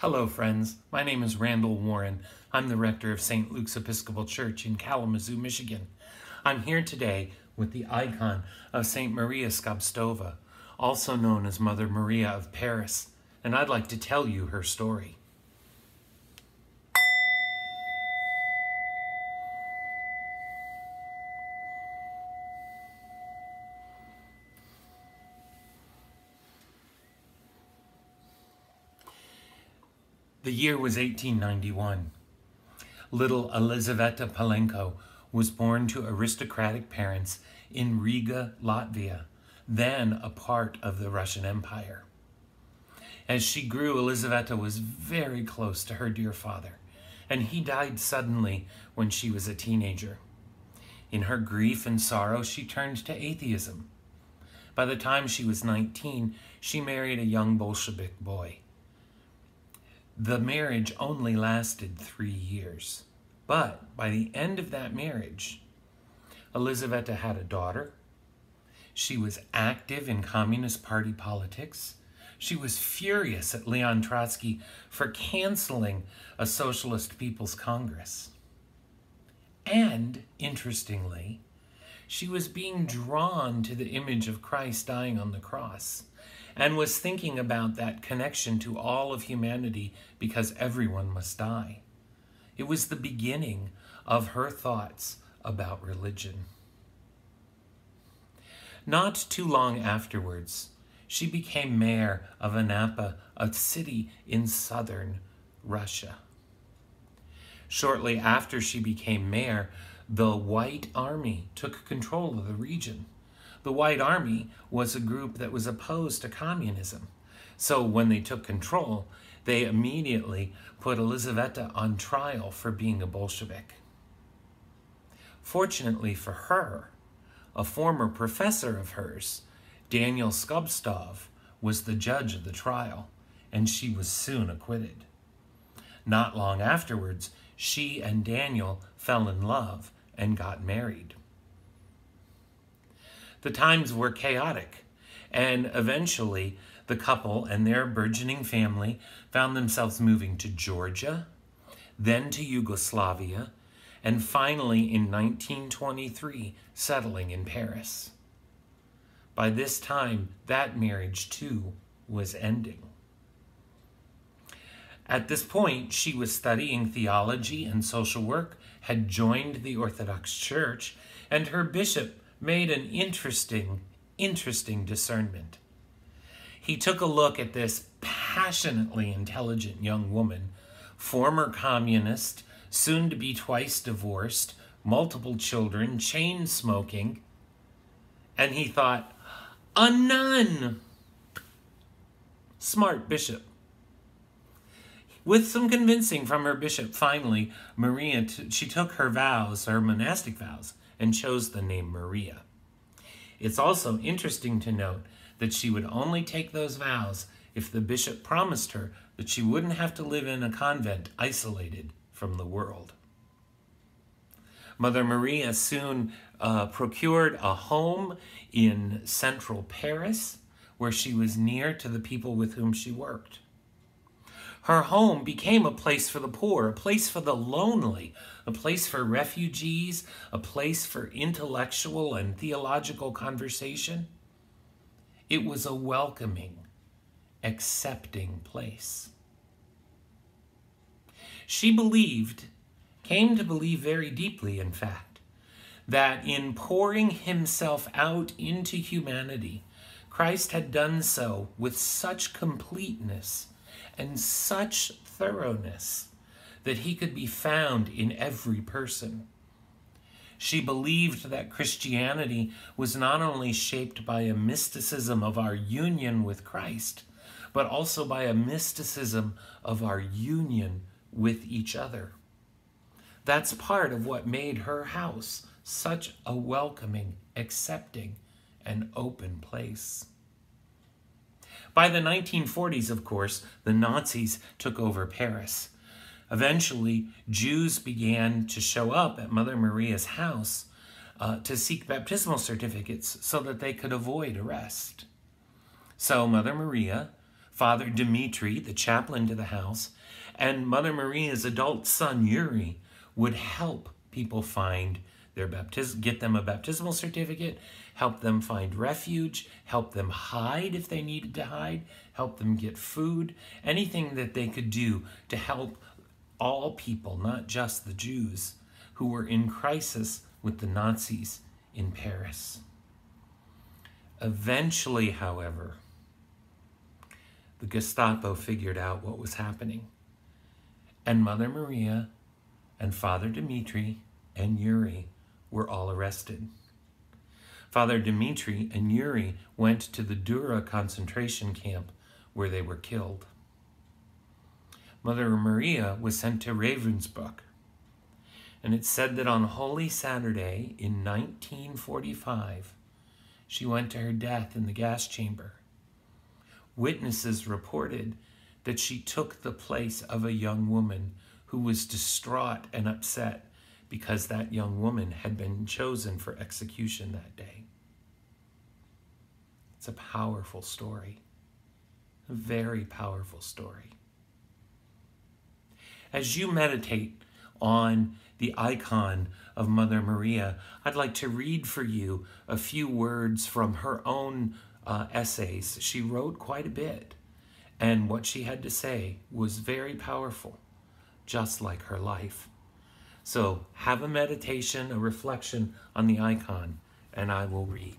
Hello, friends. My name is Randall Warren. I'm the rector of St. Luke's Episcopal Church in Kalamazoo, Michigan. I'm here today with the icon of St. Maria Skobtsova, also known as Mother Maria of Paris, and I'd like to tell you her story. The year was 1891. Little Elizaveta Pilenko was born to aristocratic parents in Riga, Latvia, then a part of the Russian Empire. As she grew, Elizaveta was very close to her dear father, and he died suddenly when she was a teenager. In her grief and sorrow, she turned to atheism. By the time she was 19, she married a young Bolshevik boy. The marriage only lasted three years. But by the end of that marriage, Elizaveta had a daughter. She was active in Communist Party politics. She was furious at Leon Trotsky for canceling a Socialist People's Congress. And, interestingly, she was being drawn to the image of Christ dying on the cross and was thinking about that connection to all of humanity because everyone must die. It was the beginning of her thoughts about religion. Not too long afterwards, she became mayor of Anapa, a city in southern Russia. Shortly after she became mayor, the White Army took control of the region. The White Army was a group that was opposed to communism. So when they took control, they immediately put Elizaveta on trial for being a Bolshevik. Fortunately for her, a former professor of hers, Daniel Skobtsov, was the judge of the trial, and she was soon acquitted. Not long afterwards, she and Daniel fell in love and got married the times were chaotic. And eventually, the couple and their burgeoning family found themselves moving to Georgia, then to Yugoslavia, and finally in 1923 settling in Paris. By this time, that marriage too was ending. At this point, she was studying theology and social work, had joined the Orthodox Church, and her bishop made an interesting, interesting discernment. He took a look at this passionately intelligent young woman, former communist, soon to be twice divorced, multiple children, chain smoking, and he thought, a nun! Smart bishop. With some convincing from her bishop, finally, Maria, she took her vows, her monastic vows, and chose the name Maria. It's also interesting to note that she would only take those vows if the bishop promised her that she wouldn't have to live in a convent isolated from the world. Mother Maria soon uh, procured a home in central Paris where she was near to the people with whom she worked. Her home became a place for the poor, a place for the lonely, a place for refugees, a place for intellectual and theological conversation. It was a welcoming, accepting place. She believed, came to believe very deeply, in fact, that in pouring himself out into humanity, Christ had done so with such completeness and such thoroughness that he could be found in every person. She believed that Christianity was not only shaped by a mysticism of our union with Christ, but also by a mysticism of our union with each other. That's part of what made her house such a welcoming, accepting, and open place. By the 1940s, of course, the Nazis took over Paris. Eventually, Jews began to show up at Mother Maria's house uh, to seek baptismal certificates so that they could avoid arrest. So Mother Maria Father Dimitri, the chaplain to the house, and Mother Maria's adult son Yuri would help people find their baptism, get them a baptismal certificate, help them find refuge, help them hide if they needed to hide, help them get food, anything that they could do to help all people, not just the Jews, who were in crisis with the Nazis in Paris. Eventually, however, the Gestapo figured out what was happening. And Mother Maria and Father Dimitri and Yuri were all arrested. Father Dimitri and Yuri went to the Dora concentration camp where they were killed. Mother Maria was sent to Ravensbrück. And it said that on Holy Saturday in 1945, she went to her death in the gas chamber. Witnesses reported that she took the place of a young woman who was distraught and upset because that young woman had been chosen for execution that day. It's a powerful story, a very powerful story. As you meditate on the icon of Mother Maria, I'd like to read for you a few words from her own uh, essays. She wrote quite a bit, and what she had to say was very powerful, just like her life. So have a meditation, a reflection on the icon, and I will read.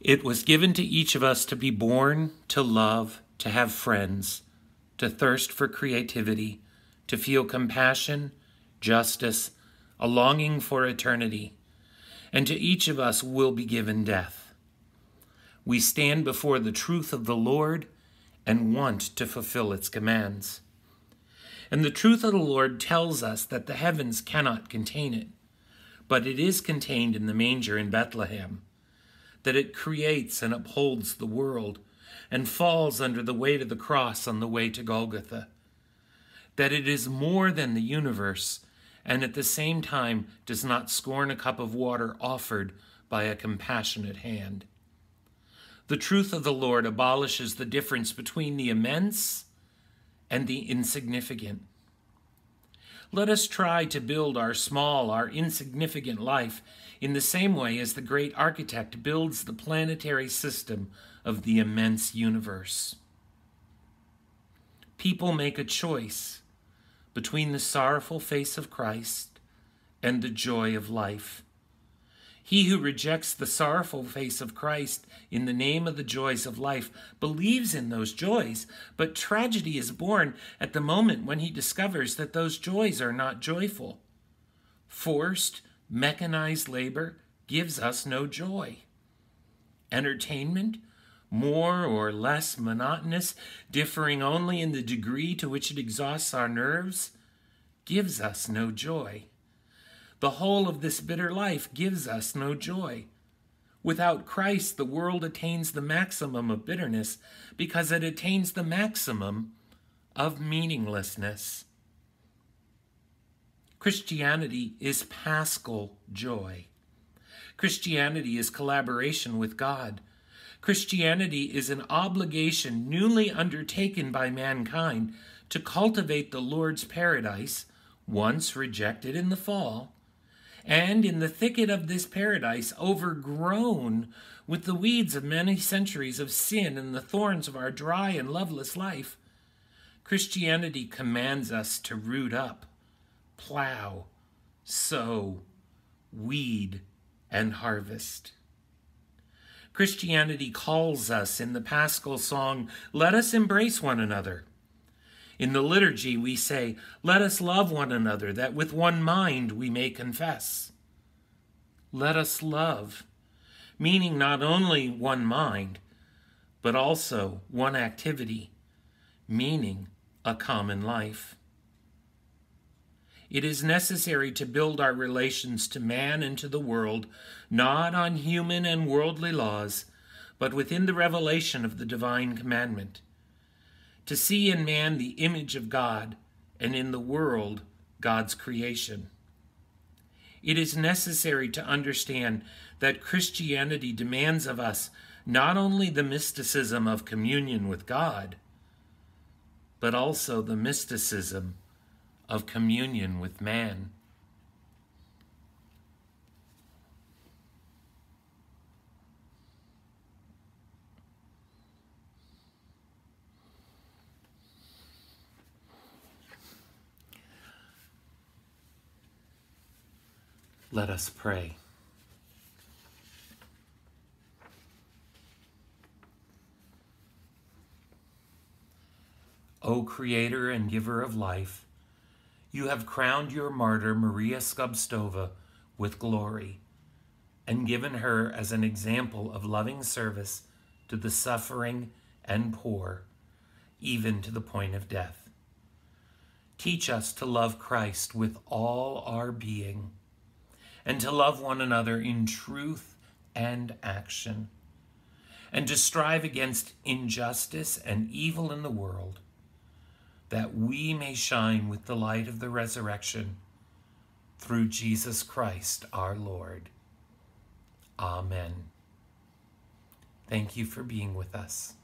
It was given to each of us to be born, to love, to have friends, to thirst for creativity, to feel compassion, justice, a longing for eternity and to each of us will be given death. We stand before the truth of the Lord and want to fulfill its commands. And the truth of the Lord tells us that the heavens cannot contain it, but it is contained in the manger in Bethlehem, that it creates and upholds the world and falls under the weight of the cross on the way to Golgotha, that it is more than the universe and at the same time does not scorn a cup of water offered by a compassionate hand. The truth of the Lord abolishes the difference between the immense and the insignificant. Let us try to build our small, our insignificant life in the same way as the great architect builds the planetary system of the immense universe. People make a choice between the sorrowful face of Christ and the joy of life. He who rejects the sorrowful face of Christ in the name of the joys of life believes in those joys, but tragedy is born at the moment when he discovers that those joys are not joyful. Forced, mechanized labor gives us no joy. Entertainment, more or less monotonous, differing only in the degree to which it exhausts our nerves, gives us no joy. The whole of this bitter life gives us no joy. Without Christ, the world attains the maximum of bitterness because it attains the maximum of meaninglessness. Christianity is paschal joy. Christianity is collaboration with God. Christianity is an obligation newly undertaken by mankind to cultivate the Lord's paradise, once rejected in the fall, and in the thicket of this paradise, overgrown with the weeds of many centuries of sin and the thorns of our dry and loveless life, Christianity commands us to root up, plow, sow, weed, and harvest. Christianity calls us in the Paschal song, Let us embrace one another. In the liturgy, we say, Let us love one another, that with one mind we may confess. Let us love, meaning not only one mind, but also one activity, meaning a common life. It is necessary to build our relations to man and to the world, not on human and worldly laws, but within the revelation of the divine commandment. To see in man the image of God, and in the world God's creation. It is necessary to understand that Christianity demands of us not only the mysticism of communion with God, but also the mysticism of communion with man. Let us pray. O Creator and Giver of life, you have crowned your martyr Maria Skobtsova with glory and given her as an example of loving service to the suffering and poor, even to the point of death. Teach us to love Christ with all our being and to love one another in truth and action, and to strive against injustice and evil in the world, that we may shine with the light of the resurrection through Jesus Christ our Lord. Amen. Thank you for being with us.